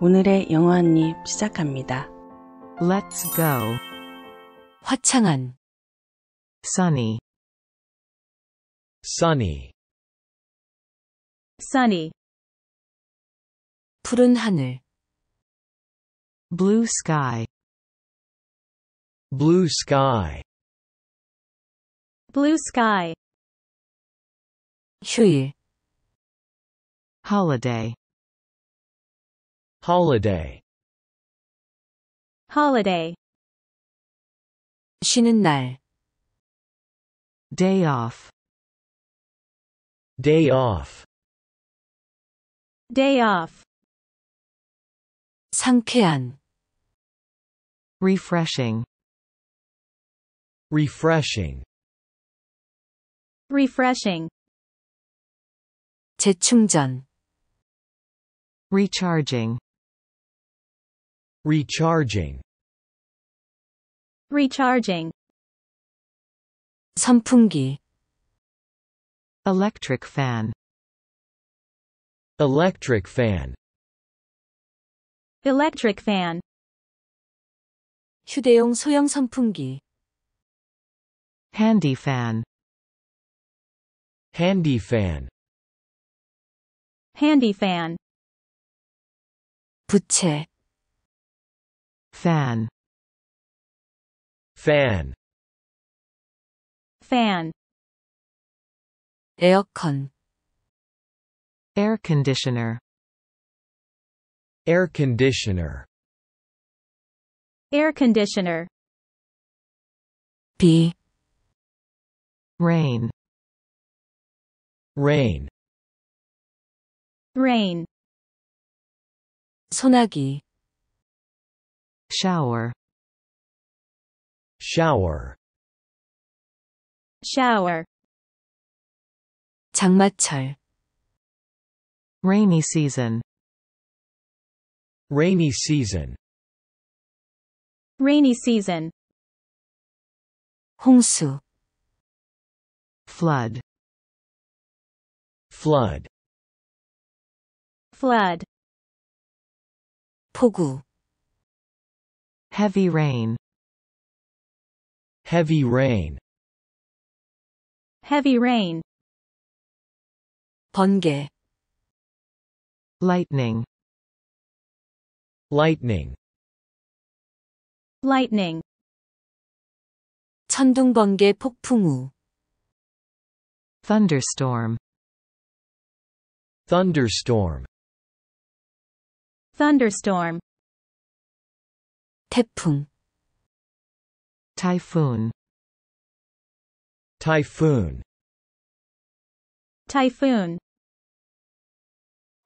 오늘의 영어 한입 시작합니다. Let's go. 화창한, Sunny. sunny, sunny, 푸른 하늘, Blue sky. blue sky, blue sky, 휴일, Holiday. holiday, holiday, 쉬는 날, Day off. day off, day off, 상쾌한, Refreshing. refreshing, refreshing, 재충전, Recharging. recharging, recharging, 선풍기, Electric fan. electric fan, electric fan, 휴대용 소형 선풍기, Handy fan. handy fan, handy fan, 부채, Fan. fan, fan, 에어컨, Air conditioner. air conditioner, air conditioner, 비, Rain. rain, rain, 소나기, Shower. shower, shower, 장마철, Rainy season. rainy season, rainy season, 홍수, Flood. flood, flood, 폭우, Heavy rain. heavy rain, heavy rain, 번개, Lightning. lightning, lightning, 천둥 번개 폭풍우, Thunderstorm. thunderstorm, thunderstorm, 태풍, Typhoon. typhoon, typhoon,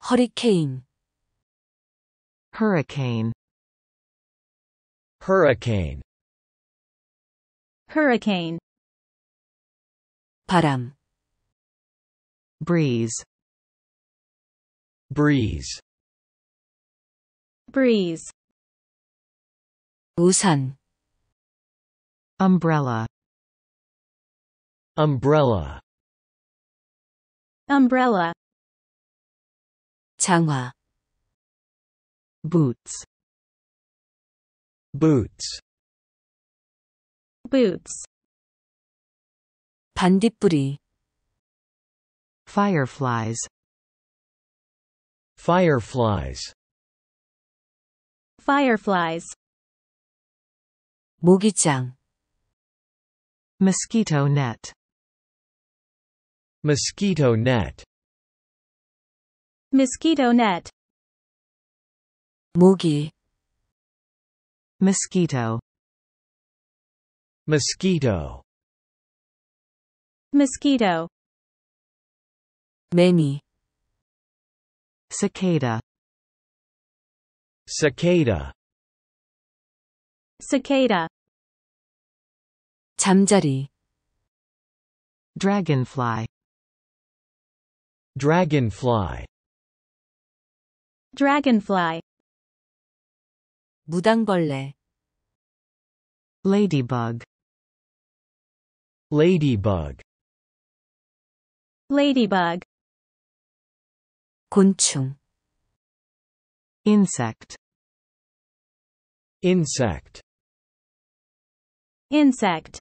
허리케인, Hurricane. hurricane, hurricane, 바람, Breeze. breeze, breeze, 우산, Umbrella. umbrella, umbrella, 장화, Boots. boots, boots, 반딧불이, Fireflies. fireflies, fireflies, 모기장, Mosquito net. mosquito net, mosquito net, 모기, Mosquito. mosquito, mosquito, 매미, Cicada. cicada, cicada, 잠자리, Dragonfly. dragonfly, dragonfly, 무당벌레, Ladybug. ladybug, ladybug, 곤충, Insect. insect, insect,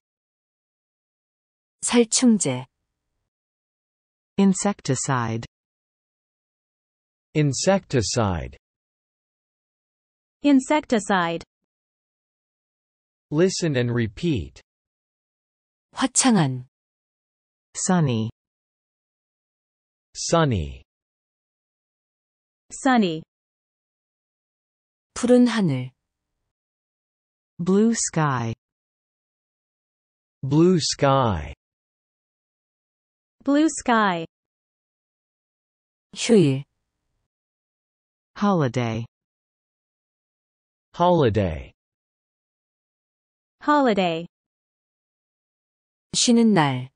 살충제, Insecticide. insecticide. insecticide, Listen and repeat. 화창한, Sunny. Sunny, sunny, 푸른 하늘, Blue sky. blue sky, blue sky, 휴일, Holiday. holiday, holiday, 쉬는 날,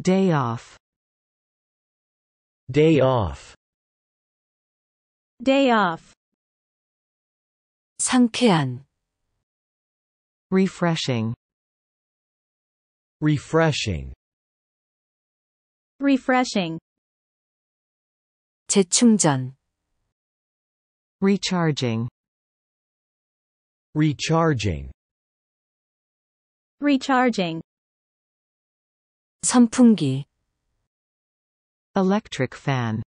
Day off. day off, day off, 상쾌한, Refreshing. refreshing, refreshing, 재충전, Recharging. recharging, recharging, 선풍기, Electric fan.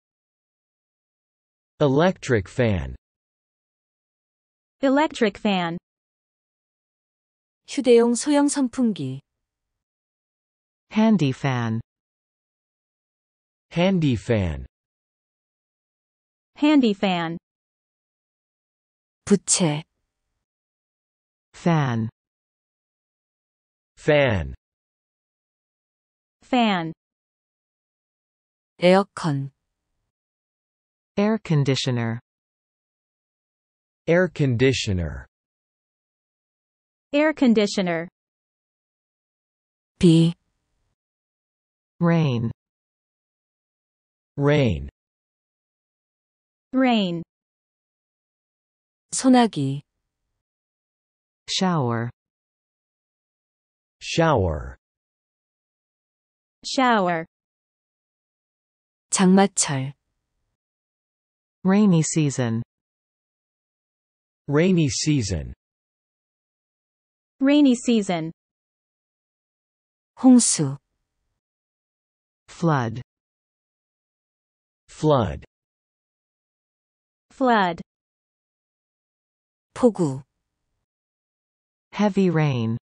electric fan, electric fan, 휴대용 소형 선풍기, Handy fan. handy fan, handy fan, 부채, Fan. fan, fan, 에어컨, Air conditioner. air conditioner, air conditioner, 비, Rain. rain, rain, 소나기, Shower. shower, shower, 장마철, Rainy season. rainy season, rainy season, 홍수, Flood. flood, flood, 폭우, Heavy rain.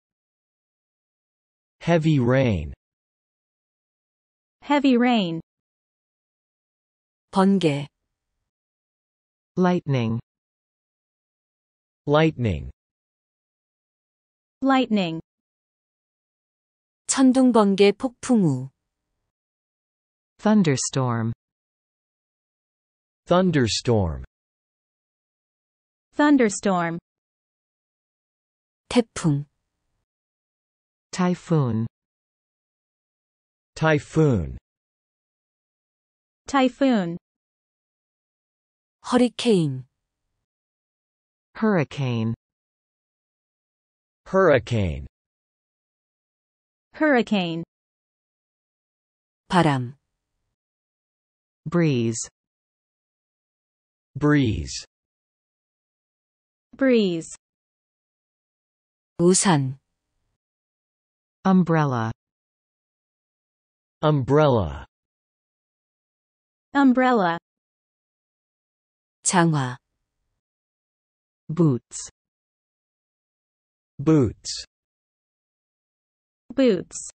heavy rain, heavy rain, 번개, Lightning. lightning, lightning, 천둥번개 폭풍우, Thunderstorm. thunderstorm, thunderstorm, 태풍, Typhoon. typhoon, typhoon, 허리케인, Hurricane. hurricane, hurricane, 바람, Breeze. breeze, breeze, 우산, Umbrella. umbrella, umbrella, 장화, Boots. boots, boots,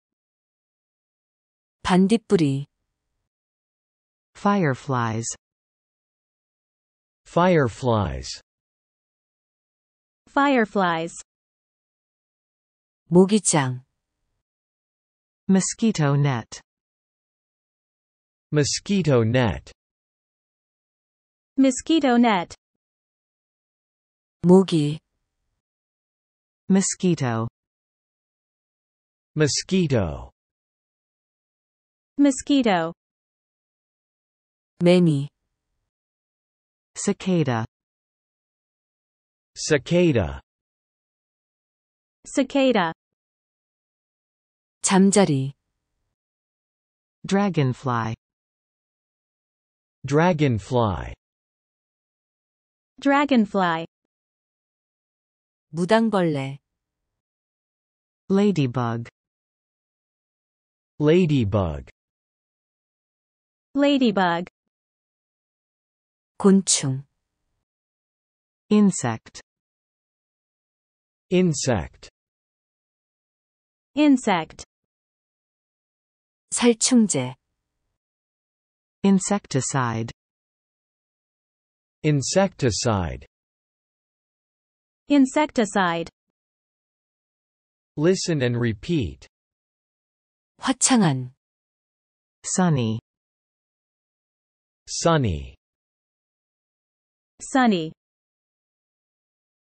반딧불이, Fireflies. fireflies, fireflies, 모기장, Mosquito net. mosquito net, mosquito net, 모기, Mosquito. mosquito, mosquito, 매미, Cicada. cicada, cicada, 잠자리, Dragonfly. dragonfly, Dragonfly. 무당벌레, Ladybug. Ladybug. Ladybug. 곤충, Insect. Insect. Insect. 살충제, Insecticide. Insecticide. Insecticide. Listen and repeat. 화창한, Sunny. Sunny. Sunny.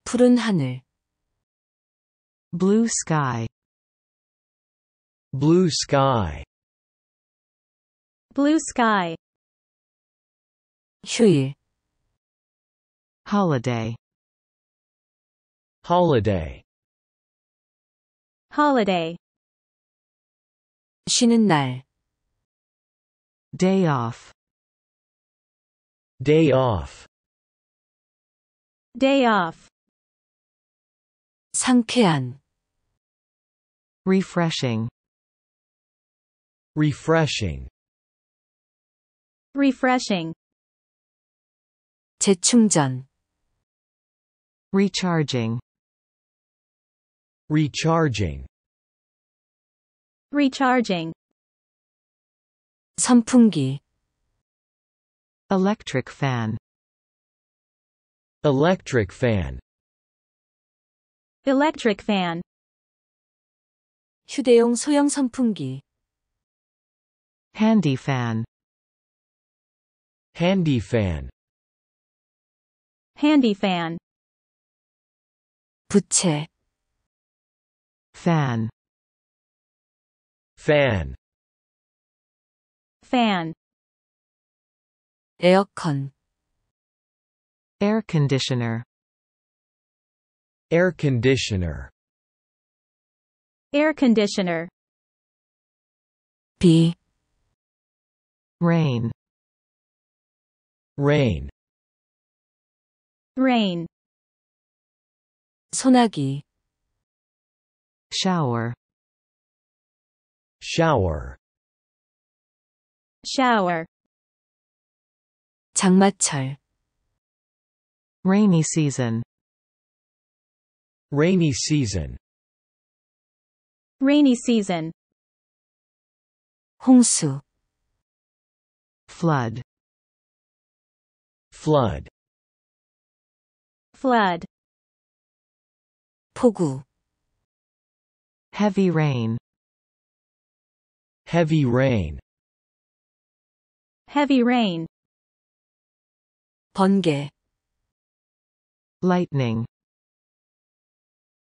푸른 하늘, Blue sky. Blue sky. Blue sky. 휴일, Holiday. Holiday. Holiday. 쉬는 날, Day off. Day off. Day off. 상쾌한, Refreshing. Refreshing. Refreshing. 재충전, Recharging. Recharging. Recharging. 선풍기, Electric fan. Electric fan. Electric fan. 휴대용 소형 선풍기, Handy fan. Handy fan. Handy fan. 부채, Fan. Fan. Fan. 에어컨, Air conditioner. Air conditioner. Air conditioner. 비, Rain. Rain. Rain. 소나기, Shower. Shower. Shower. 장마철, Rainy season. Rainy season. Rainy season. 홍수, Flood. Flood. Flood. 폭우, Heavy rain. Heavy rain. Heavy rain. 번개, Lightning.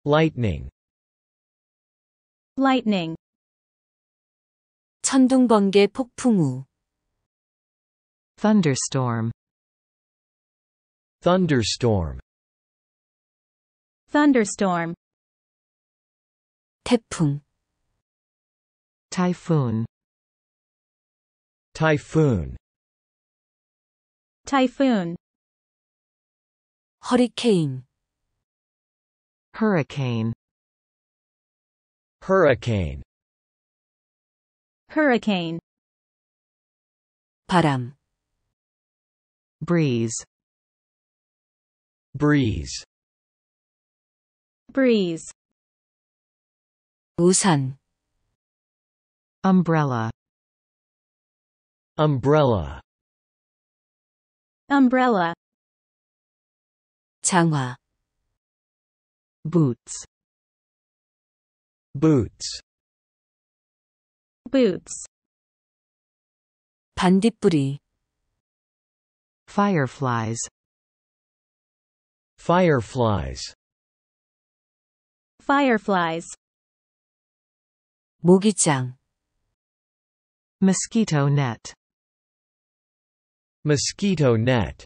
Lightning. Lightning. 천둥번개 폭풍우, Thunderstorm. Thunderstorm. Thunderstorm. 태풍, Typhoon. Typhoon. Typhoon. 허리케인, Hurricane. Hurricane. Hurricane. 바람, Breeze. Breeze. Breeze. 우산, Umbrella. Umbrella. Umbrella. 장화, Boots. Boots. Boots. 반딧불이, Fireflies. Fireflies. Fireflies. 모기장, Mosquito net. Mosquito net.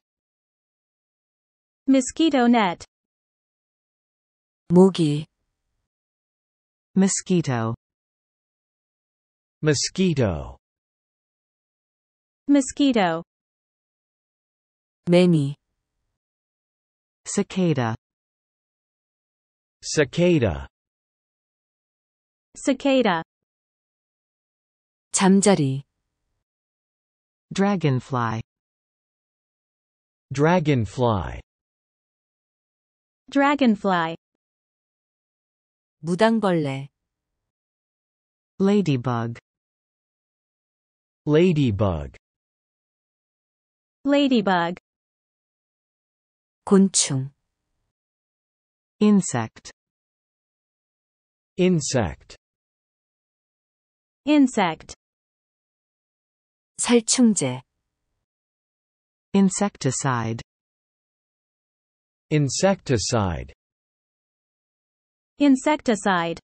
Mosquito net. 모기, Mosquito. Mosquito. Mosquito. 매미, Cicada. Cicada. Cicada. 잠자리, Dragonfly. Dragonfly. Dragonfly. 무당벌레, Ladybug. Ladybug. Ladybug. 곤충, Insect. Insect. Insect. 살충제, Insecticide. Insecticide. Insecticide.